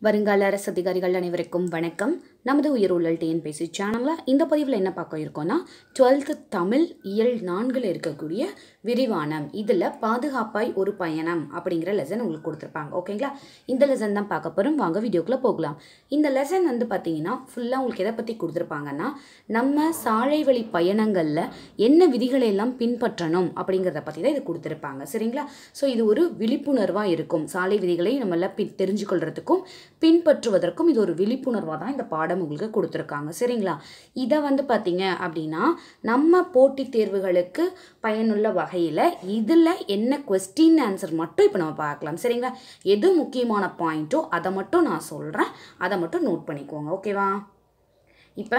வருங்கால அரசு அதிகாரிகள் அனைவருக்கும் வணக்கம். நமது உயிர் டிஎன்பிசி சேனலில் இந்த பதிவில் என்ன பார்க்க இருக்கோன்னா டுவெல்த்து தமிழ் இயல் நான்கில் இருக்கக்கூடிய விரிவானம் இதில் பாதுகாப்பாய் ஒரு பயணம் அப்படிங்கிற லெசன் உங்களுக்கு கொடுத்துருப்பாங்க. ஓகேங்களா? இந்த லெசன் தான் பார்க்க போகிறோம் வாங்க வீடியோக்குள்ளே போகலாம். இந்த லெசன் வந்து பார்த்தீங்கன்னா ஃபுல்லாக உங்களுக்கு எதை பற்றி கொடுத்துருப்பாங்கன்னா நம்ம சாலை வழி பயணங்களில் என்ன விதிகளை எல்லாம் பின்பற்றணும் அப்படிங்கிறத பற்றி தான் இது கொடுத்துருப்பாங்க. சரிங்களா? ஸோ இது ஒரு விழிப்புணர்வாக இருக்கும். சாலை விதிகளை நம்மள பி தெரிஞ்சுக்கொள்கிறதுக்கும் பின்பற்றுவதற்கும் இது ஒரு விழிப்புணர்வாக தான் இந்த பாடம் உங்களுக்கு கொடுத்துருக்காங்க. சரிங்களா? இதை வந்து பார்த்தீங்க அப்படின்னா நம்ம போட்டித் தேர்வுகளுக்கு பயனுள்ள வகையில் இதில் என்ன கொஸ்டின் ஆன்சர் மட்டும் இப்போ நம்ம பார்க்கலாம். சரிங்களா? எது முக்கியமான பாயிண்ட்டோ அதை மட்டும் நான் சொல்கிறேன் அதை மட்டும் நோட் பண்ணிக்கோங்க. ஓகேவா இப்போ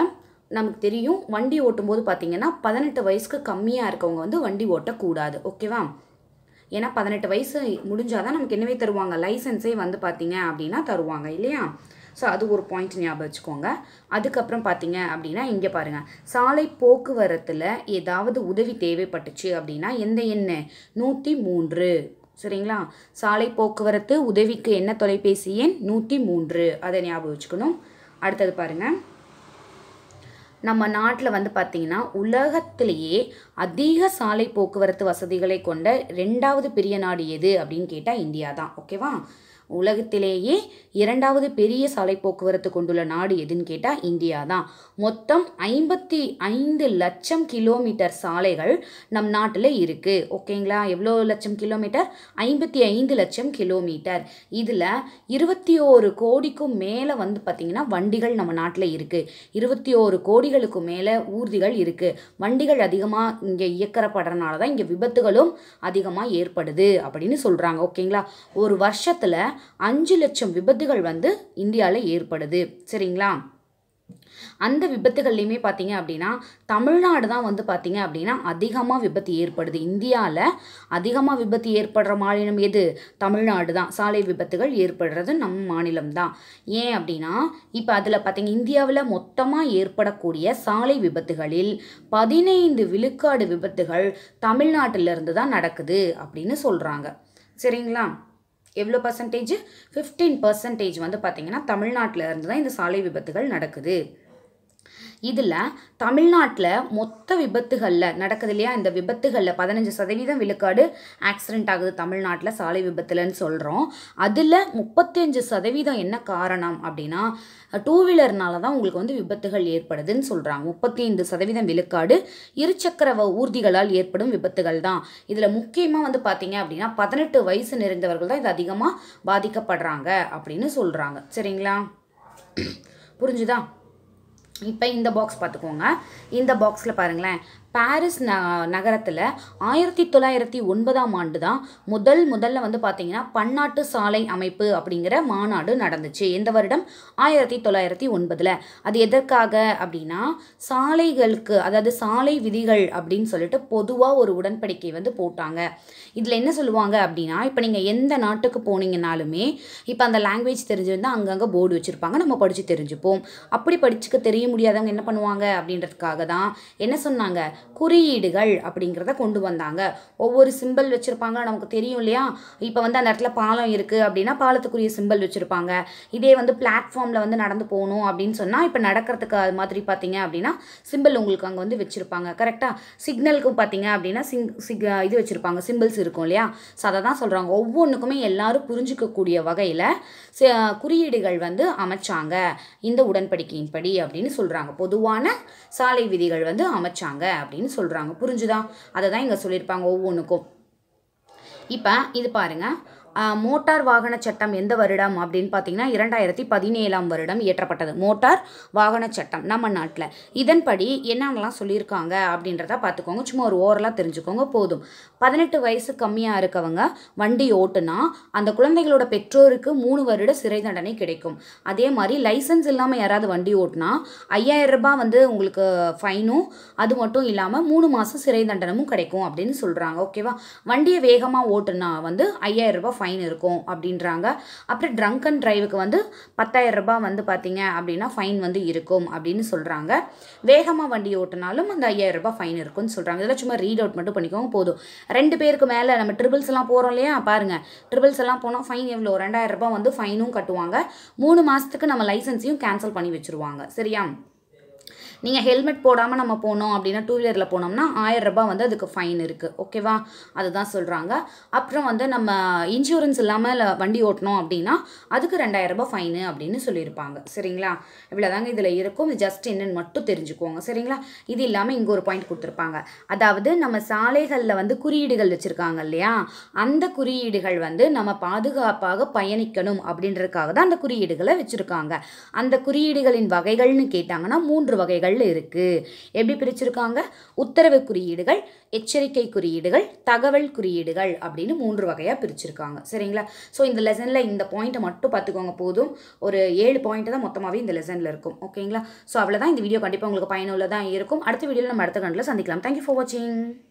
நமக்கு தெரியும் வண்டி ஓட்டும்போது பார்த்தீங்கன்னா பதினெட்டு வயசுக்கு கம்மியாக இருக்கவங்க வந்து வண்டி ஓட்டக்கூடாது. ஓகேவா ஏன்னா பதினெட்டு வயசு முடிஞ்சாதான் நமக்கு என்னவே தருவாங்க? லைசன்ஸே வந்து பார்த்தீங்க அப்படின்னா தருவாங்க இல்லையா? ஸோ அது ஒரு பாயிண்ட் ஞாபகம் வச்சுக்கோங்க. அதுக்கப்புறம் பார்த்தீங்க அப்படின்னா இங்கே பாருங்கள் சாலை போக்குவரத்தில் ஏதாவது உதவி தேவைப்பட்டுச்சு அப்படின்னா எந்த எண்ணு? நூற்றி மூன்று. சரிங்களா? சாலை போக்குவரத்து உதவிக்கு என்ன தொலைபேசி எண்? நூற்றி மூன்று. அதை ஞாபகம் வச்சுக்கணும். அடுத்தது பாருங்கள் நம்ம நாட்டில் வந்து பார்த்திங்கன்னா உலகத்திலேயே அதிக சாலை போக்குவரத்து வசதிகளை கொண்ட ரெண்டாவது பெரிய நாடு எது அப்படின்னு கேட்டால் இந்தியா தான். ஓகேவா உலகத்திலேயே இரண்டாவது பெரிய சாலை போக்குவரத்து கொண்டுள்ள நாடு எதுன்னு கேட்டால் இந்தியா தான். மொத்தம் ஐம்பத்தி ஐந்து லட்சம் கிலோமீட்டர் சாலைகள் நம் நாட்டில் இருக்குது ஓகேங்களா எவ்வளோ லட்சம் கிலோமீட்டர்? ஐம்பத்தி ஐந்து லட்சம் கிலோமீட்டர். இதில் இருபத்தி ஓரு கோடிக்கும் மேலே வந்து பார்த்திங்கன்னா வண்டிகள் நம்ம நாட்டில் இருக்குது இருபத்தி ஓரு கோடி கோடிகளுக்கு மேலே ஊர்திகள் இருக்குது வண்டிகள் அதிகமாக இங்கே இயக்கப்படுறதுனால தான் இங்கே விபத்துகளும் அதிகமாக ஏற்படுது அப்படின்னு சொல்கிறாங்க ஓகேங்களா? ஒரு வருஷத்தில் அஞ்சு லட்சம் விபத்துகள் வந்து இந்தியாவில் ஏற்படுது. சரிங்களா? அந்த விபத்துகள்லையுமே பார்த்தீங்க அப்படின்னா தமிழ்நாடு தான் வந்து பார்த்தீங்க அப்படின்னா அதிகமாக விபத்து ஏற்படுது. இந்தியாவில் அதிகமாக விபத்து ஏற்படுற மாநிலம் எது? தமிழ்நாடு தான். சாலை விபத்துகள் ஏற்படுறது நம் மாநிலம் தான். ஏன் அப்படின்னா இப்போ அதில் பார்த்தீங்க இந்தியாவில் மொத்தமாக ஏற்படக்கூடிய சாலை விபத்துகளில் பதினைந்து விழுக்காடு விபத்துகள் தமிழ்நாட்டிலிருந்து தான் நடக்குது அப்படின்னு சொல்கிறாங்க சரிங்களா? எவ்வளோ பர்சன்டேஜ் ஃபிஃப்டீன் பர்சன்டேஜ் வந்து பார்த்திங்கன்னா தமிழ்நாட்டில் இருந்து தான் இந்த சாலை விபத்துகள் நடக்குது. இதில் தமிழ்நாட்டில் மொத்த விபத்துகளில் நடக்குது இல்லையா? இந்த விபத்துகளில் பதினஞ்சு சதவீதம் விழுக்காடு ஆக்சிடென்ட் ஆகுது தமிழ்நாட்டில் சாலை விபத்துலன்னு சொல்கிறோம் அதில் முப்பத்தஞ்சு சதவீதம் என்ன காரணம் அப்படின்னா டூ வீலர்னால தான் உங்களுக்கு வந்து விபத்துகள் ஏற்படுதுன்னு சொல்கிறாங்க முப்பத்தி ஐந்து சதவீதம் விழுக்காடு இருசக்கர ஊர்திகளால் ஏற்படும் விபத்துகள் தான். இதில் முக்கியமாக வந்து பார்த்தீங்க அப்படின்னா பதினெட்டு வயசு நிறைந்தவர்கள் தான் இது அதிகமாக பாதிக்கப்படுறாங்க அப்படின்னு சொல்கிறாங்க சரிங்களா? புரிஞ்சுதா? இப்போ இந்த பாக்ஸ் பார்த்துக்கோங்க இந்த பாக்ஸில் பாருங்களேன். பாரிஸ் ந நகரத்தில் ஆயிரத்தி தொள்ளாயிரத்தி ஒன்பதாம் ஆண்டு தான் முதல் முதல்ல வந்து பார்த்திங்கன்னா பன்னாட்டு சாலை அமைப்பு அப்படிங்கிற மாநாடு நடந்துச்சு. எந்த வருடம்? ஆயிரத்தி தொள்ளாயிரத்தி ஒன்பதில். அது எதற்காக அப்படின்னா சாலைகளுக்கு அதாவது சாலை விதிகள் அப்படின்னு சொல்லிட்டு பொதுவாக ஒரு உடன்படிக்கை வந்து போட்டாங்க. இதில் என்ன சொல்லுவாங்க அப்படின்னா இப்போ நீங்கள் எந்த நாட்டுக்கு போனீங்கனாலுமே இப்போ அந்த லாங்குவேஜ் தெரிஞ்சிருந்தால் அங்கங்கே போர்டு வச்சுருப்பாங்க. நம்ம படித்து தெரிஞ்சுப்போம். அப்படி படிச்சுக்க தெரிய முடியாதவங்க என்ன பண்ணுவாங்க அப்படின்றதுக்காக தான் என்ன சொன்னாங்க? குறியீடுகள் அப்படிங்கிறத கொண்டு வந்தாங்க. ஒவ்வொரு சிம்பிள் வச்சுருப்பாங்க. நமக்கு தெரியும் இல்லையா? இப்போ வந்து அந்த இடத்துல பாலம் இருக்குது அப்படின்னா பாலத்துக்குரிய சிம்பிள் வச்சுருப்பாங்க. இதே வந்து பிளாட்ஃபார்மில் வந்து நடந்து போகணும் அப்படின்னு சொன்னால் இப்போ நடக்கிறதுக்கு அது மாதிரி பார்த்தீங்க அப்படின்னா சிம்பிள் உங்களுக்கு அங்கே வந்து வச்சுருப்பாங்க. கரெக்டாக சிக்னலுக்கு பார்த்தீங்க அப்படின்னா சிங் சிக் இது வச்சுருப்பாங்க. சிம்பிள்ஸ் இருக்கும் இல்லையா? ஸோ அதை தான் சொல்கிறாங்க ஒவ்வொன்றுக்குமே எல்லாரும் புரிஞ்சிக்கக்கூடிய வகையில் குறியீடுகள் வந்து அமைச்சாங்க. இந்த உடன்படிக்கையின்படி அப்படின்னு சொல்கிறாங்க பொதுவான சாலை விதிகள் வந்து அமைச்சாங்க அப்படின்னு சொல்கிறாங்க புரிஞ்சுதா? அதை தான் இங்கே சொல்லியிருப்பாங்க ஒவ்வொன்றுக்கும் இப்போ இது பாருங்கள் மோட்டார் வாகன சட்டம் எந்த வருடம் அப்படின்னு பார்த்தீங்கன்னா இரண்டாயிரத்தி பதினேழாம் வருடம் இயற்றப்பட்டது. மோட்டார் வாகன சட்டம் நம்ம நாட்டில். இதன்படி என்னென்னலாம் சொல்லியிருக்காங்க அப்படின்றத பார்த்துக்கோங்க. சும்மா ஒரு ஓரலாக தெரிஞ்சுக்கோங்க போதும். பதினெட்டு வயசு கம்மியாக இருக்கவங்க வண்டி ஓட்டுனா அந்த குழந்தைகளோட பெற்றோருக்கு மூணு வருட சிறை தண்டனை கிடைக்கும். அதே மாதிரி லைசன்ஸ் இல்லாமல் யாராவது வண்டி ஓட்டுனா ஐயாயிரம் ரூபாய் வந்து உங்களுக்கு ஃபைனும் அது மட்டும் இல்லாமல் மூணு மாதம் சிறை தண்டனமும் கிடைக்கும் அப்படின்னு சொல்கிறாங்க ஓகேவா? வண்டியை வேகமாக ஓட்டுனா வந்து ஐயாயிரம் ரூபாய் ஃபைன் இருக்கும் அப்படின்றாங்க. அப்புறம் ட்ரங்க் அண்ட் டிரைவுக்கு வந்து பத்தாயிரம் ரூபாய் வந்து பார்த்தீங்க அப்படின்னா ஃபைன் வந்து இருக்கும் அப்படின்னு சொல்கிறாங்க வேகமாக வண்டி ஓட்டினாலும் அந்த ஐயாயிரம் ரூபாய் ஃபைன் இருக்கும்னு சொல்கிறாங்க இதெல்லாம் சும்மா ரீட் அவுட் மட்டும் பண்ணிக்கோங்க போதும். ரெண்டு பேருக்கு மேலே நம்ம ட்ரிபிள்ஸ் எல்லாம் போகிறோம் இல்லையா? பாருங்கள் ட்ரிபிள்ஸ் எல்லாம் போனால் ஃபைன் எவ்வளோ ரெண்டாயிரம் ரூபாய் வந்து ஃபைனும் கட்டுவாங்க. மூணு மாதத்துக்கு நம்ம லைசன்ஸையும் கேன்சல் பண்ணி வச்சுருவாங்க. சரியா? நீங்கள் ஹெல்மெட் போடாமல் நம்ம போனோம் அப்படின்னா டூ வீலரில் போனோம்னா ஆயிரரூபா வந்து அதுக்கு ஃபைன் இருக்குது ஓகேவா அதுதான் சொல்கிறாங்க அப்புறம் வந்து நம்ம இன்சூரன்ஸ் இல்லாமல் வண்டி ஓட்டணும் அப்படின்னா அதுக்கு ரெண்டாயிரரூபா ஃபைனு அப்படின்னு சொல்லியிருப்பாங்க. சரிங்களா? இவ்வளோதாங்க இதில் இருக்கும். ஜஸ்ட் என்னன்னு மட்டும் தெரிஞ்சுக்கோங்க. சரிங்களா? இது இல்லாமல் இங்கே ஒரு பாயிண்ட் கொடுத்துருப்பாங்க. அதாவது நம்ம சாலைகளில் வந்து குறியீடுகள் வச்சுருக்காங்க இல்லையா? அந்த குறியீடுகள் வந்து நம்ம பாதுகாப்பாக பயணிக்கணும் அப்படின்றதுக்காக தான் அந்த குறியீடுகளை வச்சுருக்காங்க. அந்த குறியீடுகளின் வகைகள்னு கேட்டாங்கன்னா மூன்று வகைகள் இருக்குது எப்படி பிரிச்சிருக்காங்க? உத்தரவு குறியீடுகள் எச்சரிக்கை குறியீடுகள் தகவல் குறியீடுகள் அப்படின்னு மூன்று வகையாக பிரிச்சிருக்காங்க. சரிங்களா? ஸோ இந்த லெசனில் இந்த பாயிண்ட்டை மட்டும் பார்த்துக்கோங்க போதும். ஒரு ஏழு பாயிண்ட் தான் மொத்தமாகவே இந்த லெசனில் இருக்கும். ஓகேங்களா ஸோ அவ்வளோதான் இந்த வீடியோ கண்டிப்பாக உங்களுக்கு பயனுள்ளதாக இருக்கும். அடுத்த வீடியோவில் நம்ம அடுத்த கண்டில் சந்திக்கலாம். தேங்க்யூ ஃபார் வாட்சிங்